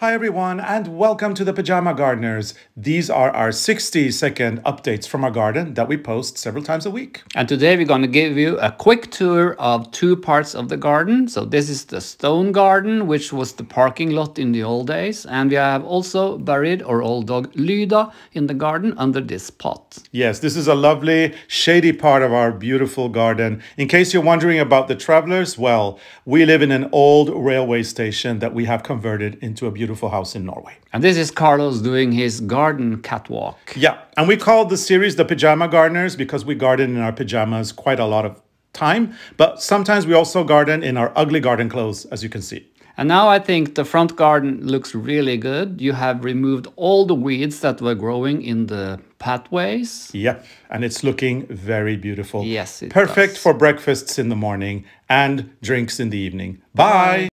Hi everyone and welcome to the Pajama Gardeners. These are our 60 second updates from our garden that we post several times a week. And today we're going to give you a quick tour of two parts of the garden. So this is the stone garden, which was the parking lot in the old days. And we have also buried our old dog Lyda in the garden under this pot. Yes, this is a lovely shady part of our beautiful garden. In case you're wondering about the travelers, well, we live in an old railway station that we have converted into a beautiful beautiful house in Norway. And this is Carlos doing his garden catwalk. Yeah, and we called the series the Pajama Gardeners because we garden in our pajamas quite a lot of time, but sometimes we also garden in our ugly garden clothes, as you can see. And now I think the front garden looks really good. You have removed all the weeds that were growing in the pathways. Yeah, and it's looking very beautiful. Yes, Perfect does. for breakfasts in the morning and drinks in the evening. Bye. Bye.